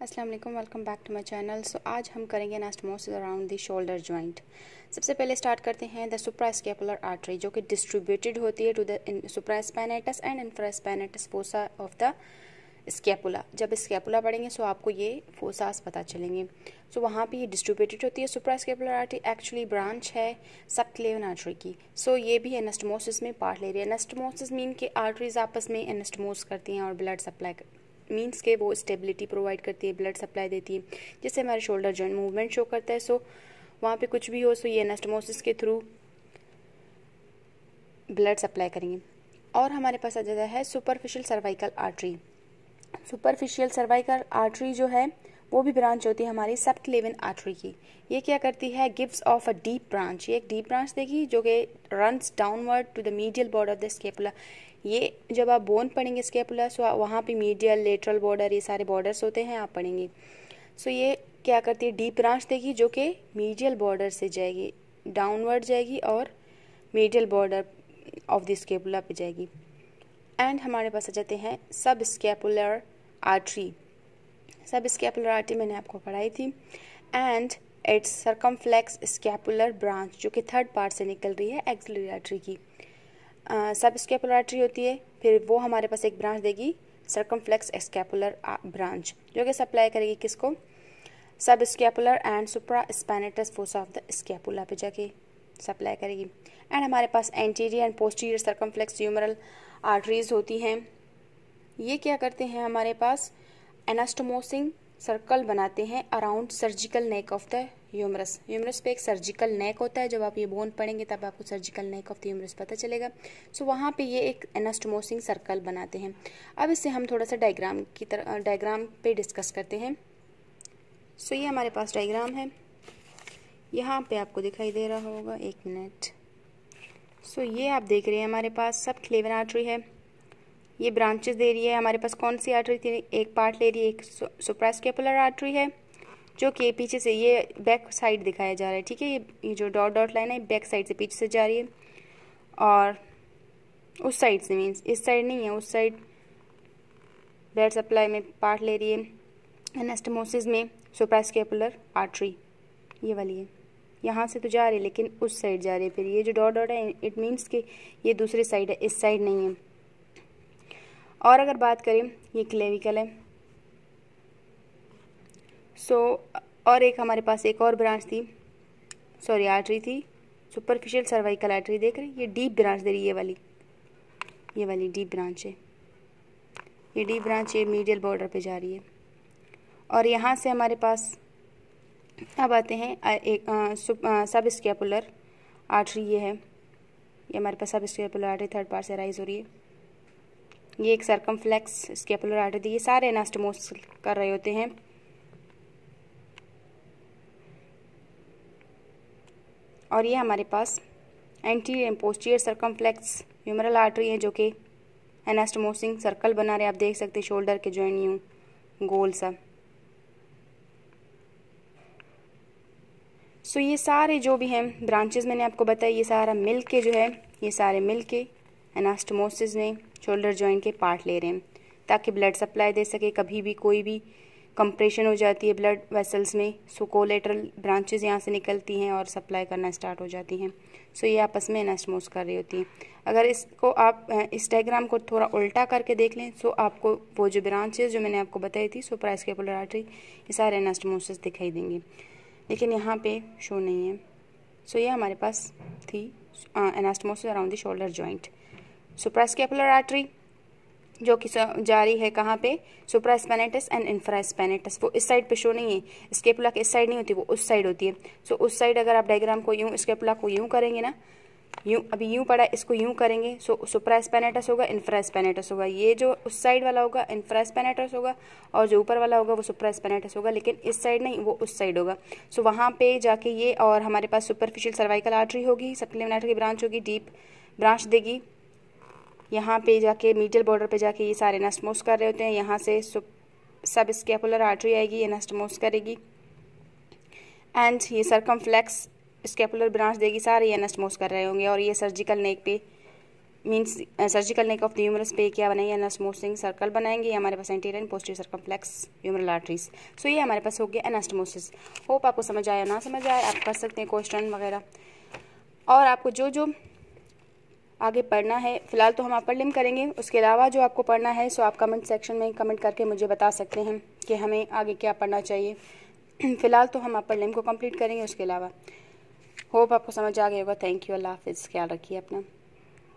अस्सलाम वालेकुम welcome back to my channel so आज हम करेंगे anastomosis around the shoulder joint सबसे पहले स्टार्ट करते हैं द सुप्रास्केपुलर आर्टरी जो कि डिस्ट्रीब्यूटेड होती है to the supraspinatus and infraspinatus fossa of the scapula जब स्केपुला पढ़ेंगे सो आपको ये फोसास पता चलेंगे. सो वहाँ पे ये डिस्ट्रीब्यूटेड होती है सुप्रास्केपुलर आर्टरी एक्चुअली ब्रांच है सब क्लेवन आर्टरी की. सो ये भी एनास्टमोसिस में पार्ट ले रही है. एनास्टमोसिस मीन के आर्टरीज आपस में एनास्टमोस करती हैं और ब्लड सप्लाई मीन्स के वो स्टेबिलिटी प्रोवाइड करती है ब्लड सप्लाई देती है। जिससे हमारे शोल्डर जॉइंट मूवमेंट शो करता है। सो वहाँ पे कुछ भी हो सो ये एनास्टमोसिस के थ्रू ब्लड सप्लाई करेंगे। और हमारे पास आ जाता है superficial cervical artery superficial cervical artery जो है वो भी ब्रांच होती है हमारी सब क्लेवन आर्टरी की। ये क्या करती है? Gives off a deep branch ये एक डीप ब्रांच देगी जो कि runs downward to the medial border of the scapula ये जब आप बोन पढ़ेंगे स्केपुला सो वहाँ पे मीडियल लेटरल बॉर्डर ये सारे बॉर्डर्स होते हैं, आप पढ़ेंगे। सो ये क्या करती है? डीप ब्रांच देगी जो कि मीडियल बॉर्डर से जाएगी डाउनवर्ड जाएगी और medial border of the scapula पे जाएगी। एंड हमारे पास आ जाते हैं सब स्केपुलर आर्टरी सब स्केपुलर आर्टरी मैंने आपको पढ़ाई थी। And its circumflex scapular branch जो कि थर्ड पार्ट से निकल रही है एक्सिलरी आर्टरी की सब स्केपुलर आर्टरी होती है, फिर वो हमारे पास एक ब्रांच देगी सरकमफ्लेक्स स्केपुलर ब्रांच जो कि सप्लाई करेगी किसको? Subscapular and supraspinatus fossa of the scapula पे जाके सप्लाई करेगी। एंड हमारे पास anterior and posterior circumflex humeral arteries होती हैं। ये क्या करते हैं हमारे पास? एनास्टोमोसिंग सर्कल बनाते हैं around surgical neck of the humerus humerus पे एक सर्जिकल नेक होता है। जब आप ये बोन पढ़ेंगे तब आपको surgical neck of the humerus पता चलेगा। सो so, वहाँ पे ये एक एनास्टोमोसिंग सर्कल बनाते हैं। अब इससे हम थोड़ा सा डायग्राम की तरह डायग्राम पे डिस्कस करते हैं। सो so, ये हमारे पास डायग्राम है। यहाँ पे आपको दिखाई दे रहा होगा एक मिनट सो so, ये आप देख रहे हैं हमारे पास। सब क्लेवन आर्टरी है। ये ब्रांचेस दे रही है। हमारे पास कौन सी आर्टरी थी? एक पार्ट ले रही है, एक सुप्रास्केपुलर आर्टरी है, जो कि पीछे से ये बैक साइड दिखाया जा रहा है। ठीक है, ये ये जो डॉट डॉट लाइन है बैक साइड से पीछे से जा रही है। और उस साइड से मीन्स इस साइड नहीं है, उस साइड ब्लड सप्लाई में पार्ट ले रही है एनास्टमोसिस में सुप्रास्केपुलर आर्टरी ये वाली है। यहाँ से तो जा रही है, लेकिन उस साइड जा रही है। फिर ये जो डॉट डॉट है इट मीन्स कि ये दूसरी साइड है, इस साइड नहीं है। और अगर बात करें ये क्लेविकल है। सो so, और एक हमारे पास एक और ब्रांच थी सॉरी आर्टरी थी सुपरफिशियल सर्वाइकल आर्टरी देख रहे हैं? ये डीप ब्रांच दे रही है ये वाली। ये वाली डीप ब्रांच है। ये डीप ब्रांच ये मीडियल बॉर्डर पे जा रही है। और यहाँ से हमारे पास अब आते हैं एक सब स्केपुलर आर्टरी ये है। ये हमारे पास सब स्केपुलर आर्टरी थर्ड पार्ट से राइज हो रही है। ये एक सरकमफ्लेक्स स्केपुलर आर्टरी ये सारे एनास्टमोस कर रहे होते हैं। और ये हमारे पास anterior posterior circumflex humeral artery है जो कि एनास्टमोसिंग सर्कल बना रहे आप देख सकते हैं शोल्डर के जॉइंट यूँ गोल सा सो ये सारे जो भी हैं ब्रांचेस मैंने आपको बताया, ये सारा मिल के जो है, ये सारे मिल के एनास्टमोसिस में शोल्डर जॉइंट के पार्ट ले रहे हैं, ताकि ब्लड सप्लाई दे सके। कभी भी कोई भी कंप्रेशन हो जाती है ब्लड वेसल्स में सो कोलेटरल ब्रांचेज यहाँ से निकलती हैं और सप्लाई करना स्टार्ट हो जाती हैं। सो ये आपस में एनास्टमोस कर रही होती हैं। अगर इसको आप इस को थोड़ा उल्टा करके देख लें सो आपको वो जो ब्रांचेस जो मैंने आपको बताई थी सो प्राइसकेपुलर आर्टरी ये सारे एनास्टमोसिस दिखाई देंगे। लेकिन यहाँ पे शो नहीं है। सो ये हमारे पास थी anastomosis around the shoulder joint suprascapular artery जो कि जारी है कहाँ पे? Supraspinatus and infraspinatus वो इस साइड पे शो नहीं है। स्केपुला के इस साइड नहीं होती वो उस साइड होती है। सो so, उस साइड अगर आप डायग्राम को यूँ स्केपुला को यूँ करेंगे ना यूँ अभी यूँ पड़ा इसको यूँ करेंगे सो सुप्रा स्पेनेटस होगा इंफ्रा स्पेनेटस होगा। ये जो उस साइड वाला होगा इंफ्रा स्पेनेटस होगा और जो ऊपर वाला होगा वो सुप्रा स्पेनेटस होगा लेकिन इस साइड नहीं वो उस साइड होगा। सो so, वहाँ पे जाके ये और हमारे पास सुपरफिशियल सर्वाइकल आर्टरी होगी सप्लीमेंट की ब्रांच होगी डीप ब्रांच देगी। यहाँ पे जाके मीडियल बॉर्डर पे जाके ये सारे नस्टमोस कर रहे होते हैं। यहाँ से सब स्केपुलर आर्टरी आएगी ये नस्टमोस करेगी। एंड ये सरकम फ्लैक्स स्केपुलर ब्रांच देगी, सारे ये नस्टमोस कर रहे होंगे। और ये सर्जिकल नेक पे means surgical neck of the humerus पे क्या बनाएँगे? एनास्टमोसिंग सर्कल बनाएँगे। हमारे पास anterior and posterior circumflex humeral arteries so ये हमारे पास हो गया एनास्टमोसिस होप आपको समझ आया, ना समझ आया? आप कर सकते हैं क्वेश्चन वगैरह। और आपको जो जो आगे पढ़ना है। फ़िलहाल तो हम आप लिम करेंगे। उसके अलावा जो आपको पढ़ना है, सो आप कमेंट सेक्शन में कमेंट करके मुझे बता सकते हैं कि हमें आगे क्या पढ़ना चाहिए। फ़िलहाल तो हम अपर लिम को कंप्लीट करेंगे। उसके अलावा होप आपको समझ आ गया होगा। Thank you. अल्लाह हाफिज़। ख्याल रखिए अपना।